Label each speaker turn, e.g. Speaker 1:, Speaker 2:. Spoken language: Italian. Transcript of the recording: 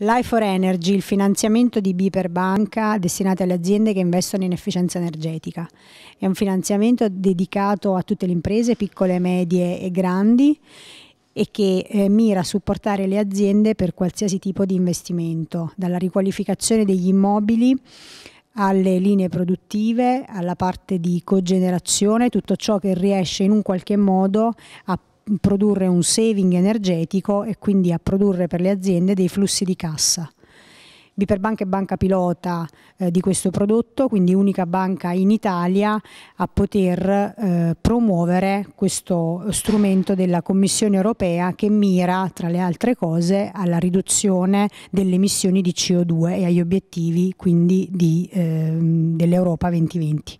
Speaker 1: Life for Energy, il finanziamento di B banca destinato alle aziende che investono in efficienza energetica. È un finanziamento dedicato a tutte le imprese, piccole, medie e grandi e che eh, mira a supportare le aziende per qualsiasi tipo di investimento, dalla riqualificazione degli immobili alle linee produttive, alla parte di cogenerazione, tutto ciò che riesce in un qualche modo a produrre un saving energetico e quindi a produrre per le aziende dei flussi di cassa. Biperbank è banca pilota eh, di questo prodotto, quindi unica banca in Italia a poter eh, promuovere questo strumento della Commissione europea che mira, tra le altre cose, alla riduzione delle emissioni di CO2 e agli obiettivi quindi di, eh, dell'Europa 2020.